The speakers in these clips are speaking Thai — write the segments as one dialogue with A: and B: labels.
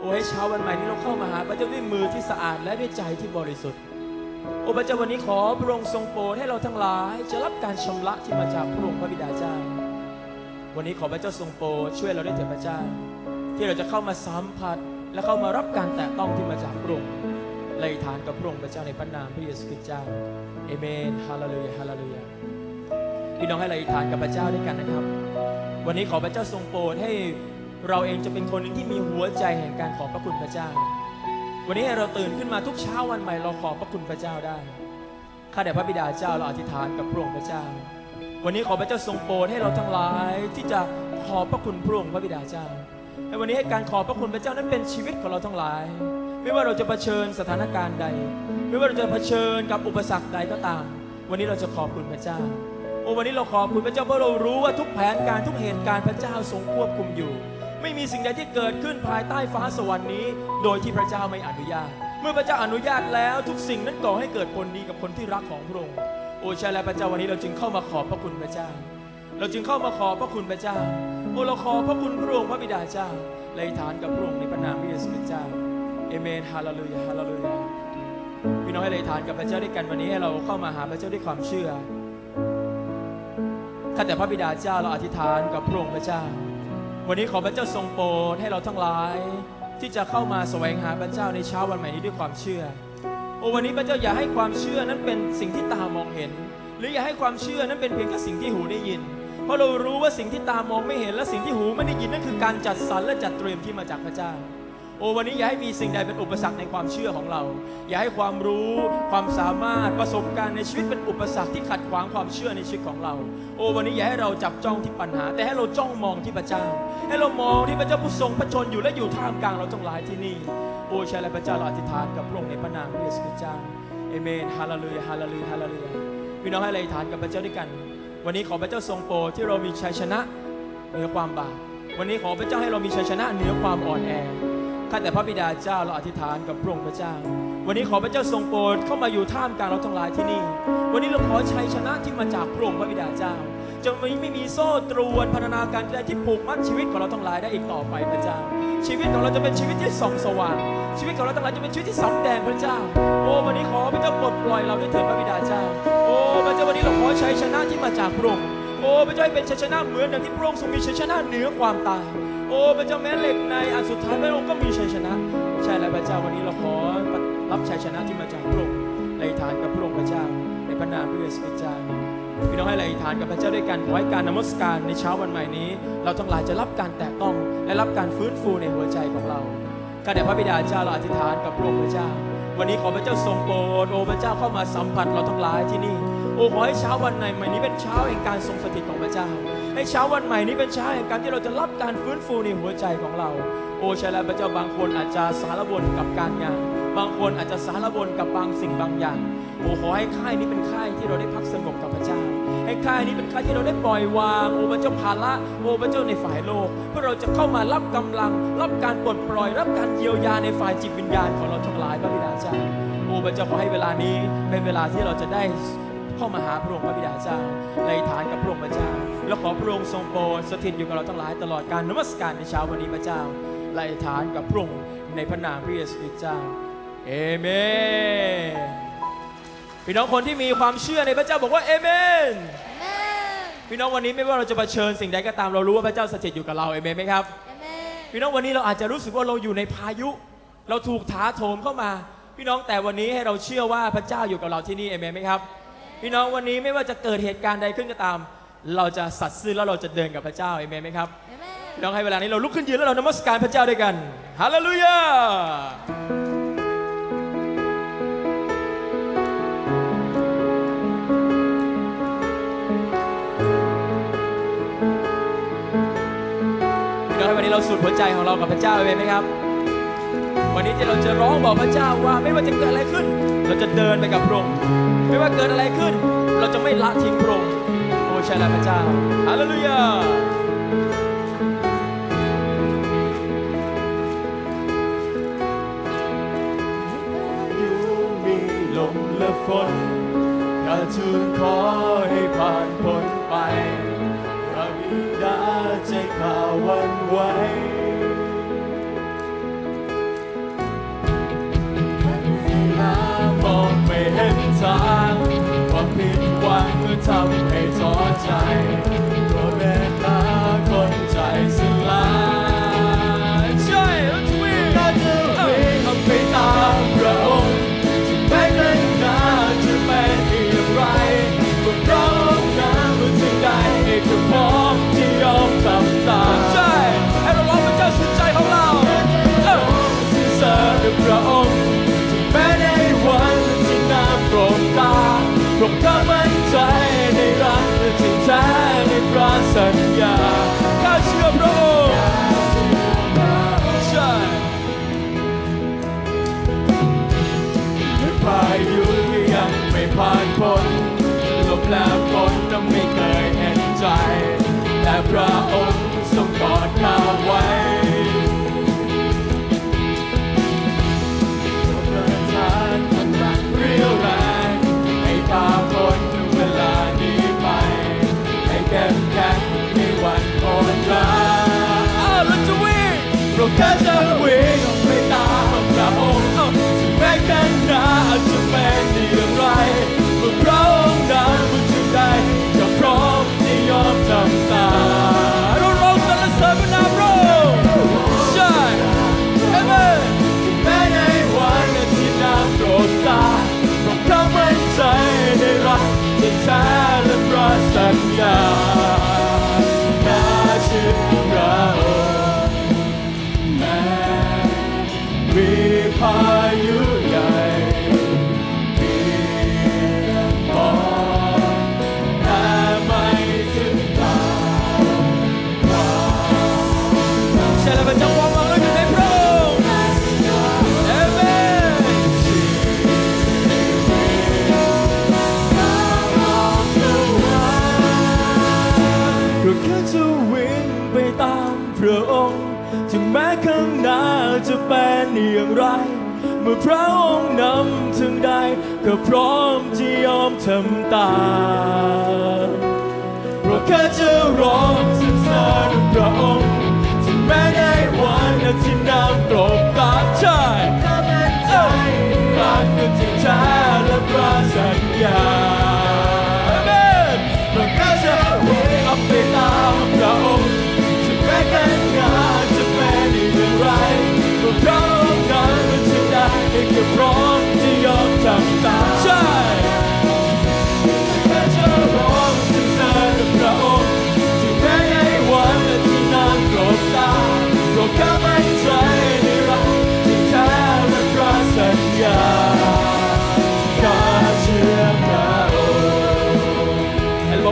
A: โอ้ให้เช้าวันใหม่นี้เราเข้ามาหาพระเจ้าด้วยมือที่สะอาดและด้วยใจที่บริสุทธิ์ โอ้พระเจ้าวันนี้ขอพระองค์ทรงโปรดให้เราทั้งหลายจะรับการชำระที่มาจากพระองค์พระบิดาเจ้า วันนี้ขอพระเจ้าทรงโปรดช่วยเราได้เถิดพระเจ้า ที่เราจะเข้ามาสัมผัสและเข้ามารับการแตะต้องที่มาจากพระองค์เลยฐานกับพระองค์พระเจ้าในพระนามพระเยซูคริสต์เจ้าเอเมนฮาเลลูยาฮาเลลูยาพี่น้องให้เราอธิษฐานกับพระเจ้าด้วยกันนะครับ วันนี้ขอพระเจ้าทรงโปรดให้ เราเองจะเป็นคนหนึ่งที่มีหัวใจแห่งการขอบพระคุณพระเจ้า วันนี้เราตื่นขึ้นมาทุกเช้าวันใหม่เราขอบพระคุณพระเจ้าได้ข้าแต่พระบิดาเจ้าเราอธิษฐานกับพระองค์พระเจ้า วันนี้ขอพระเจ้าทรงโปรดให้เราทั้งหลายที่จะขอบพระคุณพระองค์พระบิดาเจ้าให้วันนี้ให้การขอบพระคุณพระเจ้านั้นเป็นชีวิตของเราทั้งหลาย ไม่ว่าเราจะเผชิญสถานการณ์ใด ไม่ว่าเราจะเผชิญกับอุปสรรคใดก็ตาม วันนี้เราจะขอบคุณพระเจ้าโอ้วันนี้เราขอบคุณพระเจ้าเพราะเรารู้ว่าทุกแผนการทุกเหตุการณ์พระเจ้าทรงควบคุมอยู่ ไม่มีสิ่งใดที่เกิดขึ้นภายใต้ฟ้าสวรรค์นี้ โดยที่พระเจ้าไม่อนุญาต เมื่อพระเจ้าอนุญาตแล้วทุกสิ่งนั้นก่อให้เกิดผลดีกับคนที่รักของพระองค์โอ้ใช่แล้วพระเจ้าวันนี้เราจึงเข้ามาขอบพระคุณพระเจ้า เราจึงเข้ามาขอบพระคุณพระเจ้าโอ้เราขอพระคุณพระองค์พระบิดาเจ้าเลยฐานกับพระองค์ในพระนามพระเยซูคริสต์เจ้าเอเมนฮาเลลูยาฮาเลลูยาพี่น้องให้เลยฐานกับพระเจ้าด้วยกันวันนี้ให้เราเข้ามาหาพระเจ้าด้วยความเชื่อข้าแต่พระบิดาเจ้าเราอธิษฐานกับพระองค์พระเจ้า วันนี้ขอพระเจ้าทรงโปรดให้เราทั้งหลาย ที่จะเข้ามาแสวงหาพระเจ้าในเช้าวันใหม่นี้ด้วยความเชื่อ โอ้วันนี้พระเจ้าอย่าให้ความเชื่อนั้นเป็นสิ่งที่ตามองเห็น หรืออย่าให้ความเชื่อนั้นเป็นเพียงแค่สิ่งที่หูได้ยิน เพราะเรารู้ว่าสิ่งที่ตามองไม่เห็นและสิ่งที่หูไม่ได้ยินนั่นคือการจัดสรรและจัดเตรียมที่มาจากพระเจ้า โอ้วันนี้อย่าให้มีสิ่งใดเป็นอุปสรรคในความเชื่อของเรา อย่าให้ความรู้ความสามารถประสบการณ์ในชีวิตเป็นอุปสรรคที่ขัดขวางความเชื่อในชีวิตของเรา โอ้วันนี้อย่าให้เราจับจ้องที่ปัญหา แต่ให้เราจ้องมองที่พระเจ้า ให้เรามองที่พระเจ้าผู้ทรงพระชนอยู่และอยู่ท่ามกลางเราทั้งหลายที่นี่ โอ้ใช่แล้วพระเจ้าเราอธิษฐานกับพระองค์ในพระนามพระเยซูคริสต์เจ้าเอเมนฮาเลลูยาฮาเลลูยาฮาเลลูยาพี่น้องให้เราอธิษฐานกับพระเจ้าด้วยกัน วันนี้ขอพระเจ้าทรงโปรดที่เรามีชัยชนะเหนือความบาปวันนี้ขอพระเจ้าให้เรามีชัยชนะเหนือความอ่อนแอ ข้าแต่พระบิดาเจ้าเราอธิษฐานกับพระองค์พระเจ้า วันนี้ขอพระเจ้าทรงโปรดเข้ามาอยู่ท่ามกลางเราทั้งหลายที่นี่ วันนี้เราขอชัยชนะที่มาจากพระองค์พระบิดาเจ้าจะไม่มีโซ่ตรวนพันธนาการใดที่ผูกมัดชีวิตของเราทั้งหลายได้อีกต่อไปพระเจ้า ชีวิตของเราจะเป็นชีวิตที่ส่องสว่าง ชีวิตของเราทั้งหลายจะเป็นชีวิตที่สำแดงพระเจ้า โอ้วันนี้ขอพระเจ้าปลดปล่อยเราด้วยเถิดพระบิดาเจ้า โอ้พระเจ้าวันนี้เราขอชัยชนะที่มาจากพระองค์โอ้พระเจ้าให้เป็นชัยชนะเหมือนอย่างที่พระองค์ทรงมีชัยชนะเหนือความตาย โอ้พระเจ้าแม้เหล็กในอันสุดท้ายพระองค์ก็มีชัยชนะ ใช่แล้วพระเจ้าวันนี้เราขอรับชัยชนะที่มาจากพระองค์ในฐานกับพระองค์พระเจ้า ในพระนามพระเยซูคริสต์เจ้าพี่น้องให้เราอธิษฐานกับพระเจ้าด้วยกันขอให้การนมัสการในเช้าวันใหม่นี้ เราทั้งหลายจะรับการแตะต้องและรับการฟื้นฟูในหัวใจของเราข้าแต่พระบิดาเจ้าเราอธิษฐานกับพระองค์พระเจ้า วันนี้ขอพระเจ้าทรงโปรดโอ้พระเจ้าเข้ามาสัมผัสเราทั้งหลายที่นี่ โอ้ขอให้เช้าวันใหม่นี้เป็นเช้าแห่งการทรงสถิตของพระเจ้า ให้เช้าวันใหม่นี้เป็นเช้าแห่งการที่เราจะรับการฟื้นฟูในหัวใจของเรา โอ้ใช่แล้วพระเจ้าบางคนอาจจะสารวนกับการงาน บางคนอาจจะสารวนกับบางสิ่งบางอย่างโอ้ขอให้ค่ายนี้เป็นค่ายที่เราได้พักสงบกับพระเจ้า ให้ค่ายนี้เป็นค่ายที่เราได้ปล่อยวางโอ้พระเจ้าภาระโอ้พระเจ้าในฝ่ายโลก เพื่อเราจะเข้ามารับกำลัง รับการปลดปล่อย รับการเยียวยาในฝ่ายจิตวิญญาณของเราทั้งหลายพระบิดาเจ้าโอ้พระเจ้าขอให้เวลานี้เป็นเวลาที่เราจะได้เข้ามาหาพระองค์พระบิดาเจ้าในฐานกับพระองค์พระเจ้า แล้วขอพระองค์ทรงโปรดสถิตอยู่กับเราทั้งหลายตลอดการนมัสการในเช้าวันนี้พระเจ้าในฐานกับพระองค์ในพระนามพระเยซูคริสต์เจ้าเอเมนพี่น้องคนที่มีความเชื่อในพระเจ้าบอกว่าเอเมนพี่น้องวันนี้ไม่ว่าเราจะเผชิญสิ่งใดก็ตามเรารู้ว่าพระเจ้าสถิตอยู่กับเราเอเมนไหมครับพี่น้องวันนี้เราอาจจะรู้สึกว่าเราอยู่ในพายุ เราถูกถาโถมเข้ามา พี่น้องแต่วันนี้ให้เราเชื่อว่าพระเจ้าอยู่กับเราที่นี่เอเมนไหมครับ พี่น้องวันนี้ไม่ว่าจะเกิดเหตุการณ์ใดขึ้นก็ตาม เราจะสัตย์ซื่อแล้วเราจะเดินกับพระเจ้าเอเมนไหมครับพี่น้องให้เวลานี้เราลุกขึ้นยืนแล้วเรานมัสการพระเจ้าด้วยกันฮาเลลูยาพี่น้องให้วันนี้เราสูดหัวใจของเรากับพระเจ้าเอเมนไหมครับวันนี้ที่เราจะร้องบอกพระเจ้าว่าไม่ว่าจะเกิดอะไรขึ้น เราจะเดินไปกับพระองค์ไม่ว่าเกิดอะไรขึ้น เราจะไม่ละทิ้งพระองค์ บูชาพระเจ้าฮาเลลูยา
B: ลมและนกรทูลขอให้ผ่านพ้นไปพระบิดาใจข้าวันไหว
A: เวลามองไม่เห็นทาง 就未阻滞。 พระ
C: องค์
A: ทรงกอดข้าไว้ประทานพลังเรียวแรงให้ป่าพ้นเวลานี้ไป ให้แก้มแข็งในวันอ่อนล้า Out of the นราก็จะ apart.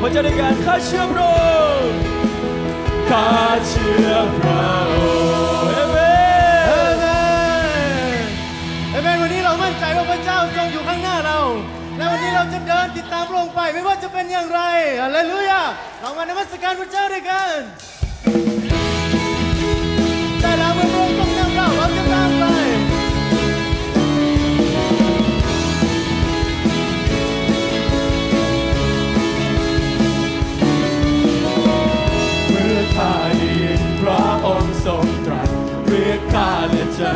A: ระเจ้า
C: ใน
A: การข้าเชื่
C: อ
A: พระองค์ข้าเชื่อพระองค์
C: เอเมนเอ
A: เม
D: นเอเมนวันนี้เรามั่นใจว่าพระเจ้าทรงอยู่ข้างหน้าเรา และวันนี้เราจะเดินติดตามพระองค์ไปไม่ว่าจะเป็นอย่างไรฮาเลลูยาเรามานมัสการพระเจ้าด้วยกัน ผู้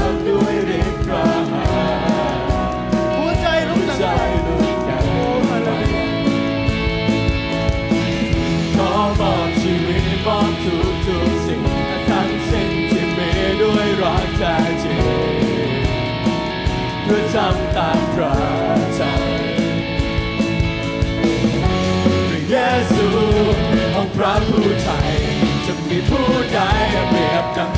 D: ใจ
A: ลุก
D: ใจลุก
A: ใจขอบอกชีวิตบอกทุกทุกสิ่งทั้งสิ้นที่มีด้วยรักแท้จริงเพื่อทำตามระใจพระเยซูองพระผู้ไทจะมีผู้ใดเปรียบดัง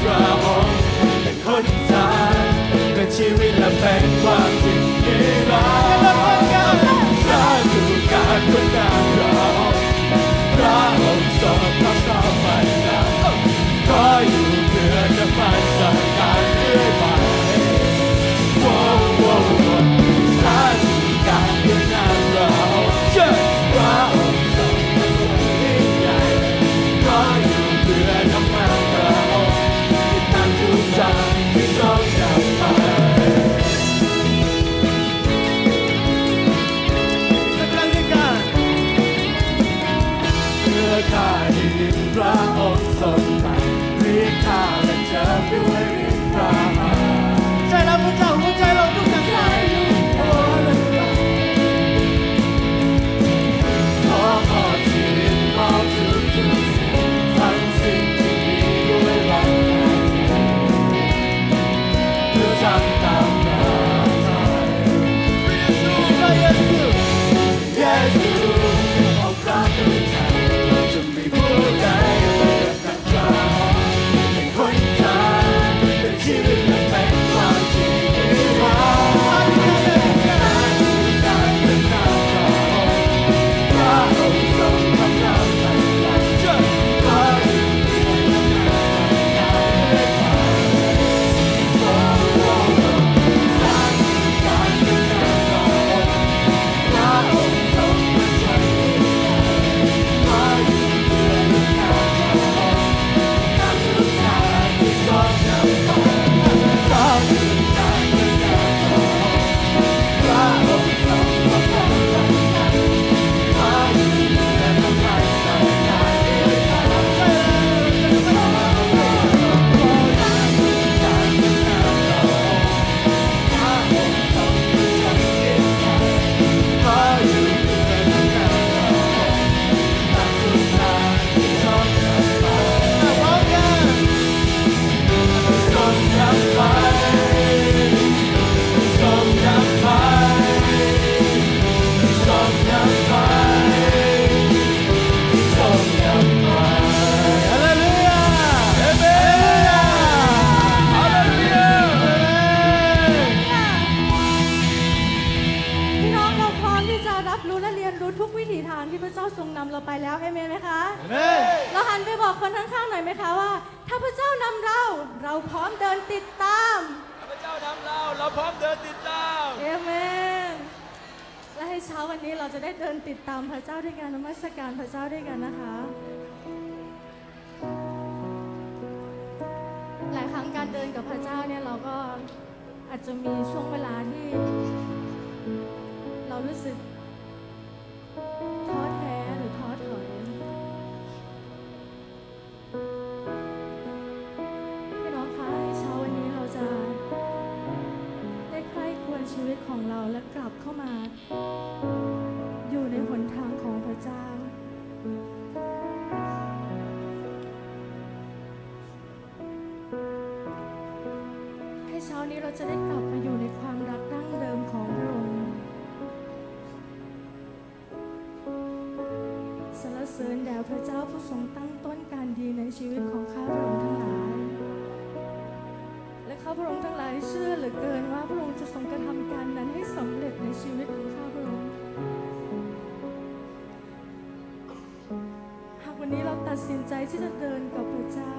A: นี้เราจะ
E: ได้กลับมาอยู่ในความรักดั้งเดิมของพระองค์สรรเสริญแด่พระเจ้าผู้ทรงตั้งต้นการดีในชีวิตของข้าพระองค์ทั้งหลาย และข้าพระองค์ทั้งหลายเชื่อเหลือเกินว่าพระองค์จะทรงกระทำการนั้นให้สำเร็จในชีวิตของข้าพระองค์หากวันนี้เราตัดสินใจที่จะเดินกับพระเจ้า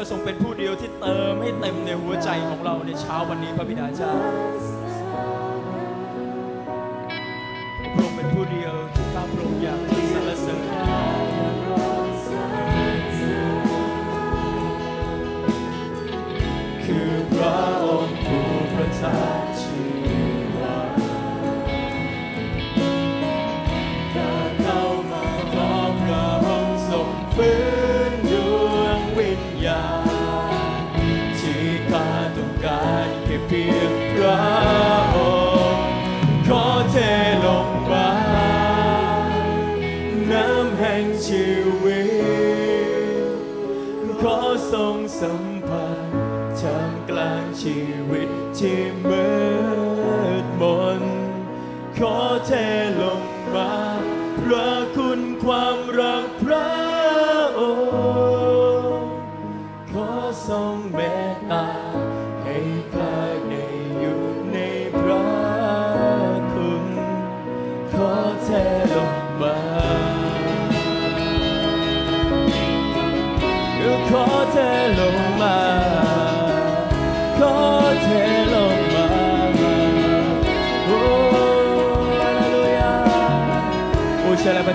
E: จ้าทรงเป็
A: นผู้เดียวที่เติมให้เต็มในหัวใจของเราในเช้าวันนี้พระบิดาเจ้า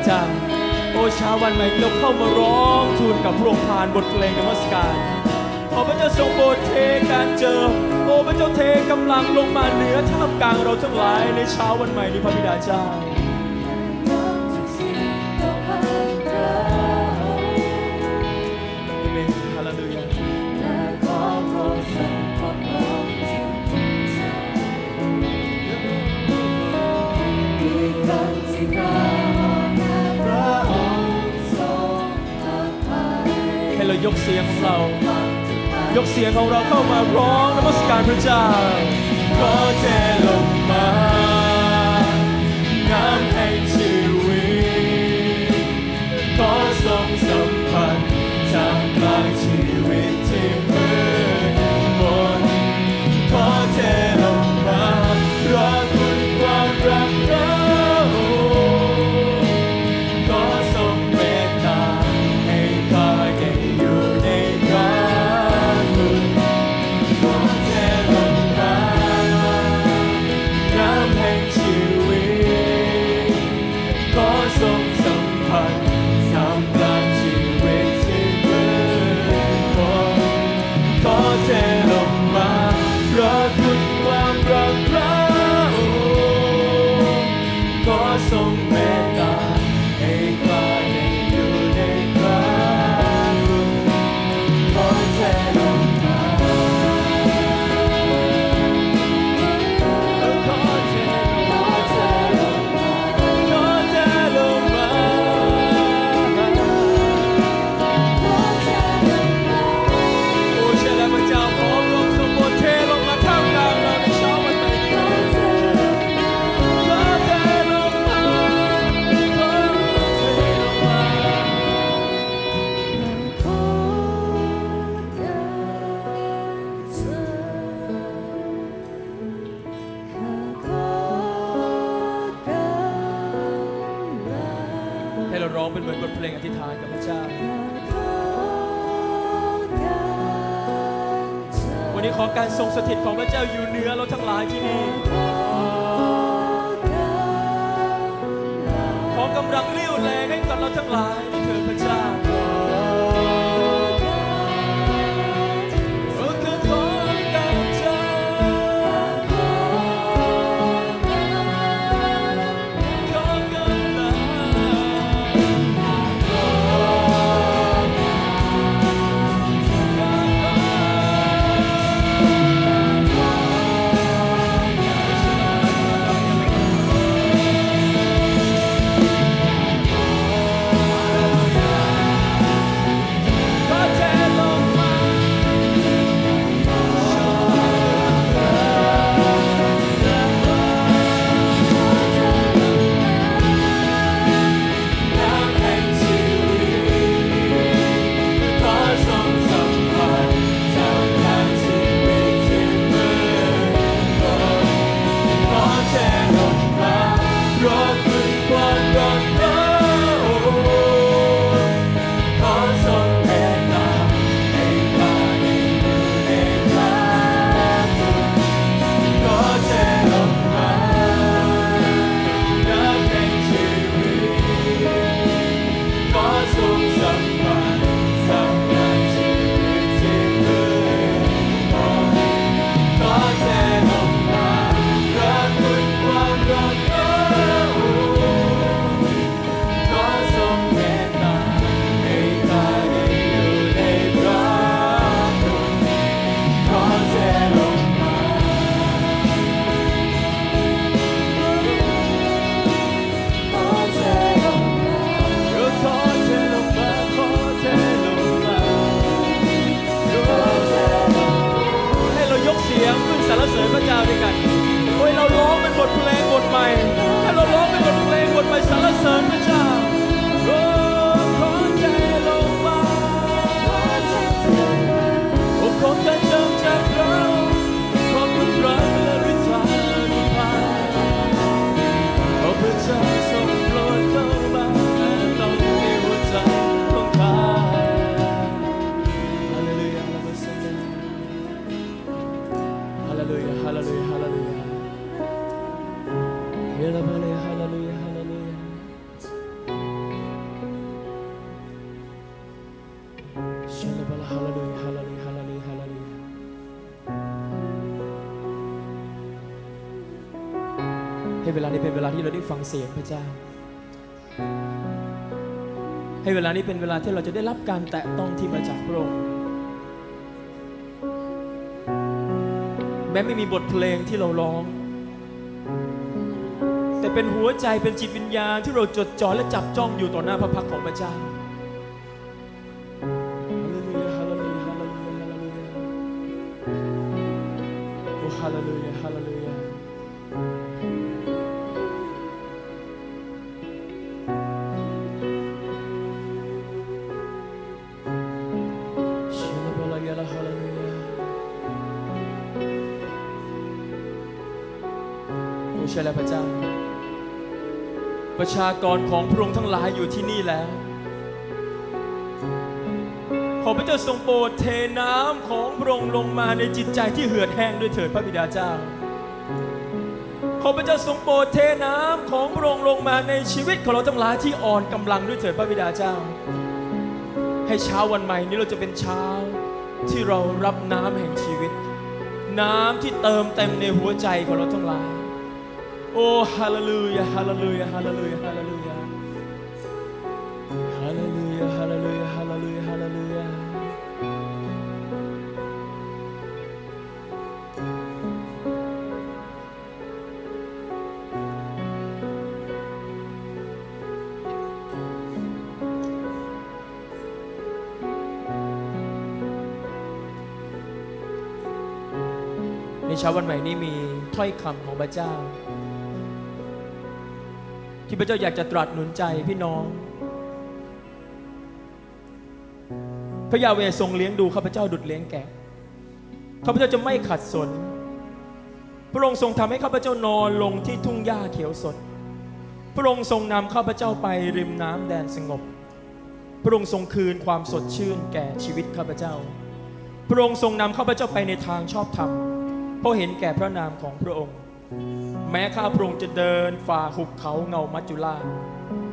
A: เจ้า โอ้เช้าวันใหม่เราเข้ามาร้องทูลกับพระองค์ผ่านบทเพลงนมัสการขอพระเจ้าทรงโปรดเทการเจอ โอ้พระเจ้าเทกำลังลงมาเหนือท่ามกลางเราทั้งหลายในเช้าวันใหม่นี้พระบิดาเจ้า ยกเสียงของเรา ยกเสียงของเราเข้ามาร้องนมัสการพระเจ้า
B: ขอเจ
A: ลง ที่เราได้ฟังเสียงพระเจ้า ให้เวลานี้เป็นเวลาที่เราจะได้รับการแตะต้องที่มาจากพระองค์แม้ไม่มีบทเพลงที่เราร้อง แต่เป็นหัวใจเป็นจิตวิญญาณที่เราจดจ่อและจับจ้องอยู่ต่อหน้าพระพักของพระเจ้า ใช่แล้วพระเจ้า ประชากรของพระองค์ทั้งหลายอยู่ที่นี่แล้ว ขอพระเจ้าทรงโปรดเทน้ำของพระองค์ลงมาในจิตใจที่เหือดแห้งด้วยเถิดพระบิดาเจ้า ขอพระเจ้าทรงโปรดเทน้ำของพระองค์ลงมาในชีวิตของเราทั้งหลายที่อ่อนกำลังด้วยเถิดพระบิดาเจ้า ให้เช้าวันใหม่นี้เราจะเป็นเช้าที่เรารับน้ำแห่งชีวิต น้ำที่เติมเต็มในหัวใจของเราทั้งหลาย โอ้ฮาเลลูยาฮาเลลูยาฮาเลลูยาฮาเลลูยาฮาเลลูยาฮาเลลูยาฮาเลลูยาฮาเลลูยาในเช้าวันใหม่นี้มีถ้อยคำของพระเจ้า ที่พระเจ้าอยากจะตรัสหนุนใจพี่น้อง พระยาเวทรงเลี้ยงดูข้าพเจ้าดุดเลี้ยงแกะข้าพเจ้าจะไม่ขัดสน พระองค์ทรงทำให้ข้าพเจ้านอนลงที่ทุ่งหญ้าเขียวสด พระองค์ทรงนำข้าพเจ้าไปริมน้ำแดนสงบ พระองค์ทรงคืนความสดชื่นแก่ชีวิตข้าพเจ้า พระองค์ทรงนำข้าพเจ้าไปในทางชอบธรรมเพราะเห็นแก่พระนามของพระองค์ แม้ข้าพระองค์จะเดินฝ่าหุบเขาเงามัจจุราช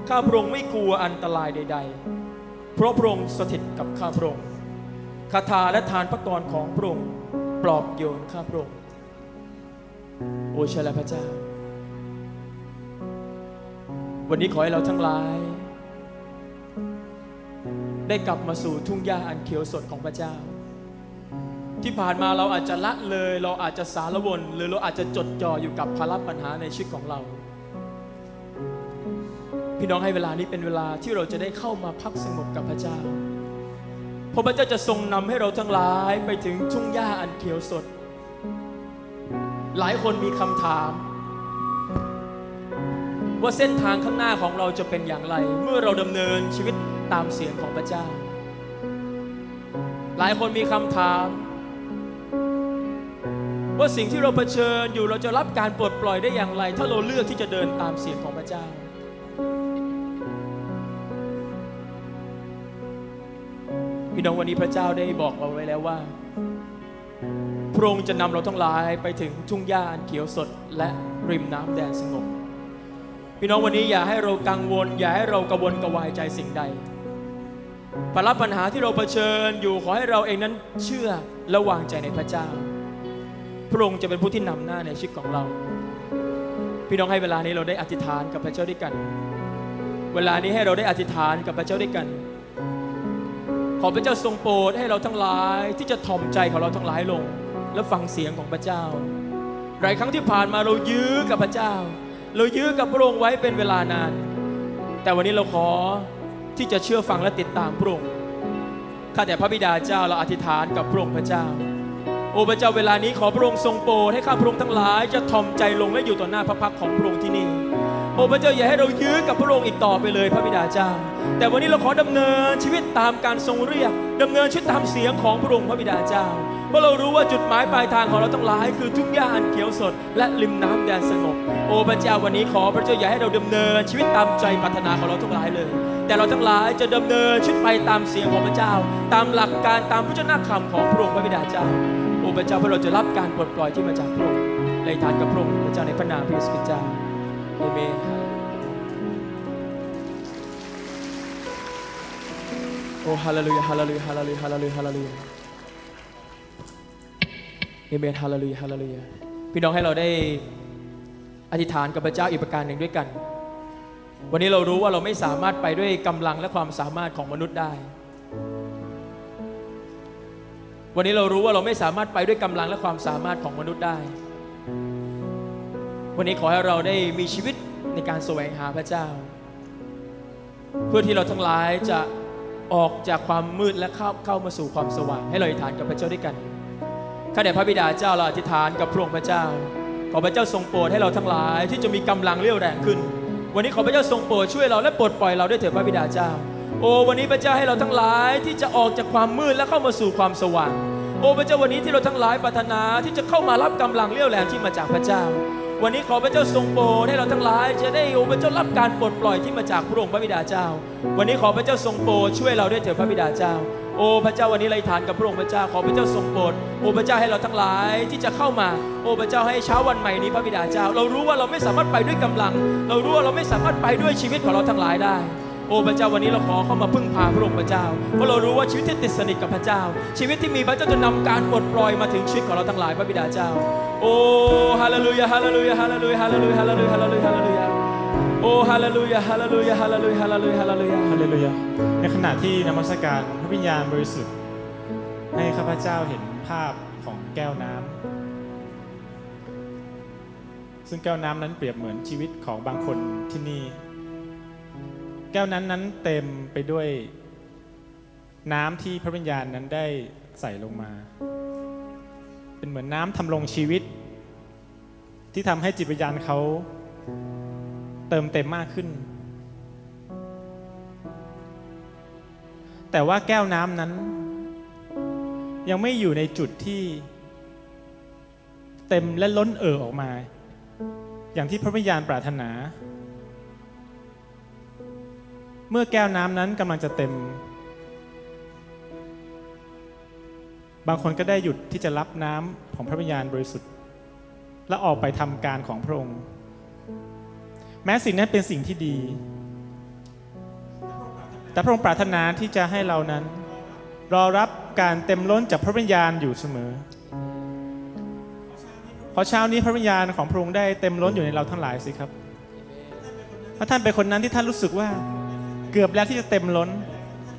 A: ข้าพระองค์ไม่กลัวอันตรายใด ๆ เพราะพระองค์สถิตกับข้าพระองค์คาถาและทานพระกรของพระองค์ปลอบโยนข้าพระองค์โอ้ช่แล้วพระเจ้า วันนี้ขอให้เราทั้งหลาย ได้กลับมาสู่ทุ่งหญ้าอันเขียวสดของพระเจ้า ที่ผ่านมาเราอาจจะละเลย เราอาจจะสารวน หรือเราอาจจะจดจ่ออยู่กับภาระปัญหาในชีวิตของเรา พี่น้องให้เวลานี้เป็นเวลาที่เราจะได้เข้ามาพักสงบกับพระเจ้าเพราะพระเจ้าจะทรงนำให้เราทั้งหลายไปถึงทุ่งหญ้าอันเขียวสด หลายคนมีคำถาม ว่าเส้นทางข้างหน้าของเราจะเป็นอย่างไร เมื่อเราดำเนินชีวิตตามเสียงของพระเจ้า หลายคนมีคำถาม ว่าสิ่งที่เราเผชิญอยู่เราจะรับการปลดปล่อยได้อย่างไร ถ้าเราเลือกที่จะเดินตามเสียงของพระเจ้า พี่น้องวันนี้พระเจ้าได้บอกเราไว้แล้วว่า พระองค์จะนำเราทั้งหลายไปถึงทุ่งหญ้าอันเขียวสดและริมน้ำแดนสงบพี่น้องวันนี้อย่าให้เรากังวล อย่าให้เรากระวนกระวายใจสิ่งใดภาระปัญหาที่เราเผชิญอยู่ขอให้เราเองนั้นเชื่อและวางใจในพระเจ้า พระองค์จะเป็นผู้ที่นำหน้าในชีวิตของเรา พี่น้องให้เวลานี้เราได้อธิษฐานกับพระเจ้าด้วยกัน เวลานี้ให้เราได้อธิษฐานกับพระเจ้าด้วยกัน ขอพระเจ้าทรงโปรดให้เราทั้งหลายที่จะถ่อมใจของเราทั้งหลายลง และฟังเสียงของพระเจ้า หลายครั้งที่ผ่านมาเรายื้อกับพระเจ้า เรายื้อกับพระองค์ไว้เป็นเวลานาน แต่วันนี้เราขอที่จะเชื่อฟังและติดตามพระองค์ข้าแต่พระบิดาเจ้าเราอธิษฐานกับพระองค์พระเจ้า โอ้พระเจ้าเวลานี้ขอพระองค์ทรงโปรดให้ข้าพระองค์ทั้งหลายจะถ่อมใจลงและอยู่ต่อหน้าพระพักของพระองค์ที่นี่โอ้พระเจ้าอย่าให้เรายื้อกับพระองค์อีกต่อไปเลยพระบิดาเจ้า แต่วันนี้เราขอดำเนินชีวิตตามการทรงเรียกดำเนินชีวิตตามเสียงของพระองค์พระบิดาเจ้าเพราะเรารู้ว่าจุดหมายปลายทางของเราทั้งหลายคือทุ่งหญ้าอันเขียวสด และริมน้ำแดนสงบ โอ้พระเจ้าวันนี้ขอพระเจ้าอย่าให้เราดำเนินชีวิตตามใจปรารถนาของเราทั้งหลายเลย แต่เราทั้งหลายจะดำเนินชีวิตไปตามเสียงของพระเจ้า ตามหลักการตามพระเจ้าหน้าคำของพระองค์พระบิดาเจ้า โอ้พระเจ้าเพื่อเราจะรับการปลดปล่อยที่มาจากพระองค์ในทานกับพระองค์พระเจ้าในพระนามพระเยซูคริสต์เจ้าเอเมนโอ้ฮาเลลูยาฮาเลลูยาฮาเลลูยาฮาเลลูยาฮาเลลูยาเอเมนฮาเลลูยาฮาเลลูยาพี่น้องให้เราได้อธิษฐานกับพระเจ้าอีกประการหนึ่งด้วยกัน วันนี้เรารู้ว่าเราไม่สามารถไปด้วยกำลังและความสามารถของมนุษย์ได้ วันนี้เรารู้ว่าเราไม่สามารถไปด้วยกำลังและความสามารถของมนุษย์ได้ วันนี้ขอให้เราได้มีชีวิตในการแสวงหาพระเจ้า เพื่อที่เราทั้งหลายจะออกจากความมืดและเข้าเข้ามาสู่ความสว่าง ให้เราอธิษฐานกับพระเจ้าด้วยกันข้าแต่พระบิดาเจ้าเราอธิษฐานกับพระองค์พระเจ้า ขอพระเจ้าทรงโปรดให้เราทั้งหลายที่จะมีกำลังเรี่ยวแรงขึ้น วันนี้ขอพระเจ้าทรงโปรดช่วยเราและปลดปล่อยเราด้วยเถิดพระบิดาเจ้า โอ้วันนี้พระเจ้าให้เราทั้งหลายที่จะออกจากความมืดและเข้ามาสู่ความสว่าง โอ้พระเจ้าวันนี้ที่เราทั้งหลายปรารถนาที่จะเข้ามารับกำลังเรี่ยวแรงที่มาจากพระเจ้า วันนี้ขอพระเจ้าทรงโปรดให้เราทั้งหลาย จะได้โอ้พระเจ้ารับการปลดปล่อยที่มาจากพระองค์พระบิดาเจ้า วันนี้ขอพระเจ้าทรงโปรดช่วยเราด้วยเถิดพระบิดาเจ้า โอ้พระเจ้าวันนี้เราอธิษฐานกับพระองค์พระเจ้าขอพระเจ้าทรงโปรดโอ้พระเจ้าให้เราทั้งหลายที่จะเข้ามา โอ้พระเจ้าให้เช้าวันใหม่นี้พระบิดาเจ้า เรารู้ว่าเราไม่สามารถไปด้วยกำลัง เรารู้ว่าเราไม่สามารถไปด้วยชีวิตของเราทั้งหลายได้ โอ้พระเจ้าวันนี้เราขอเข้ามาพึ่งพาพระองค์พระเจ้าเพราะเรารู้ว่าชีวิตที่ติดสนิทกับพระเจ้า ชีวิตที่มีพระเจ้าจะนำการปลดปล่อยมาถึงชีวิตของเราทั้งหลายพระบิดาเจ้า โอ้ฮาเลลูยาฮาเลลูยาฮาเลลูยาฮาเลลูยาฮาเลลูยาฮาเลลูยาฮาเลลูยาโอ้ฮาเลลูยาฮาเลลูยาฮาเลลูยาฮาเลลูยาฮาเลลูยา
B: ฮาเลลูยาในขณะที่นมัสการพระวิญญาณบริสุทธิ์ให้ข้าพเจ้าเห็นภาพของแก้วน้ำซึ่งแก้วน้ำนั้นเปรียบเหมือนชีวิตของบางคนที่นี่ แก้วนั้นนั้นเต็มไปด้วยน้ำที่พระวิญญาณนั้นได้ใส่ลงมา เป็นเหมือนน้ำทำลงชีวิต ที่ทำให้จิตวิญญาณเขาเติมเต็มมากขึ้น แต่ว่าแก้วน้ำนั้น ยังไม่อยู่ในจุดที่เต็มและล้นเอ่อออกมา อย่างที่พระวิญญาณปรารถนา เมื่อแก้วน้ำนั้นกำลังจะเต็ม บางคนก็ได้หยุดที่จะรับน้ำของพระวิญญาณบริสุทธิ์ และออกไปทำการของพระองค์ แม้สิ่งนั้นเป็นสิ่งที่ดี แต่พระองค์ปรารถนาที่จะให้เรานั้น รอรับการเต็มล้นจากพระวิญญาณอยู่เสมอขอเช้านี้พระวิญญาณของพระองค์ได้เต็มล้นอยู่ในเราทั้งหลายสิครับถ้าท่านเป็นคนนั้นที่ท่านรู้สึกว่า เกือบแล้วที่จะเต็มล้น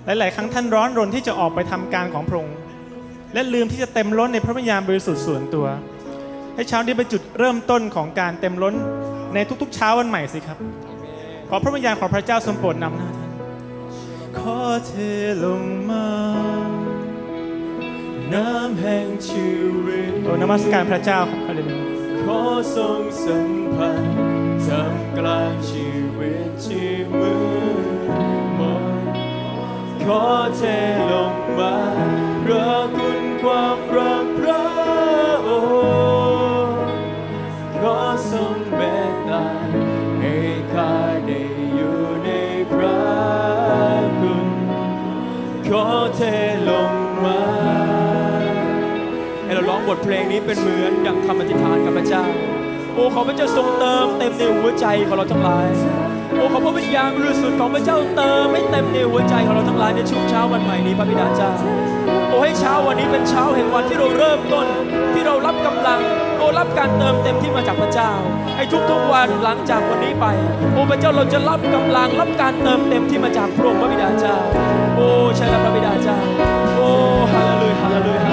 B: หลาย ๆ ครั้งท่านร้อนรนที่จะออกไปทำการของพระองค์และลืมที่จะเต็มล้นในพระวิญญาณบริสุทธิ์ส่วนตัว ให้เช้านี้เป็นจุดเริ่มต้นของการเต็มล้นในทุกๆ เช้าวันใหม่สิครับ ขอพระวิญญาณของพระเจ้าทรงโปรดนำหน้าท่านขอเทลงมา
A: น้ำแห่งชีวิต
B: โอ้นมัสการพระเจ้าครับฮาเลลูยา
A: ขอทรงสัมพันธ์ทำกลางชีวิตที่มืด ขอเทลงมาพระคุณความรักพระองค์ขอทรงเมตตาให้ข้าได้อยู่ในพระคุณขอเทลงมาให้เราร้องบทเพลงนี้เป็นเหมือนดังคำอธิษฐานกับพระเจ้า โอ้ขอพระเจ้าทรงเติมเต็มในหัวใจของเราทั้งหลาย โอ้ขอพระวิญญาณบริสุทธิ์ของพระเจ้าเติมให้เต็มในหัวใจของเราทั้งหลายในช่วงเช้าวันใหม่นี้พระบิดาเจ้าโอ้ให้เช้าวันนี้เป็นเช้าแห่งวันที่เราเริ่มต้น ที่เรารับกำลังโอ้รับการเติมเต็มที่มาจากพระเจ้า ให้ทุกๆวันหลังจากวันนี้ไปโอ้พระเจ้าเราจะรับกำลังรับการเติมเต็มที่มาจากพระองค์พระบิดาเจ้าโอ้ใช่แล้วพระบิดาเจ้าโอ้ฮาเลลูยาฮาเลยฮาเลลูยาฮาเลลูยา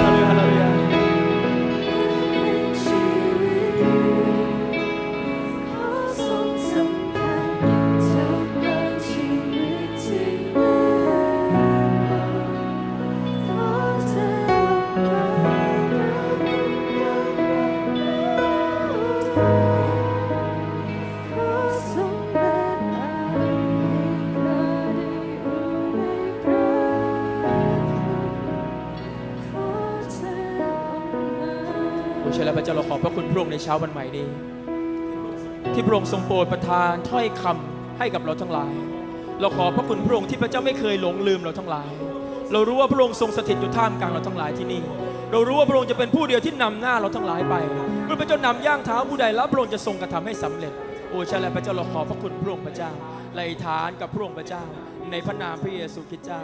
E: พระคุณ
A: พระองค์ในเช้าวันใหม่นี้ ที่พระองค์ทรงโปรดประทานถ้อยคำให้กับเราทั้งหลาย เราขอพระคุณพระองค์ที่พระเจ้าไม่เคยหลงลืมเราทั้งหลาย เรารู้ว่าพระองค์ทรงสถิตอยู่ท่ามกลางเราทั้งหลายที่นี่ เรารู้ว่าพระองค์จะเป็นผู้เดียวที่นำหน้าเราทั้งหลายไปเมื่อพระเจ้านำย่างเท้าผู้ใดแล้วพระองค์จะทรงกระทำให้สำเร็จ โอ้ใช่แล้วพระเจ้าเราขอพระคุณพระองค์พระเจ้าแลฐานกับพระองค์พระเจ้า ในพระนามพระเยซูคริสต์เจ้า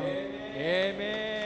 A: เอเมน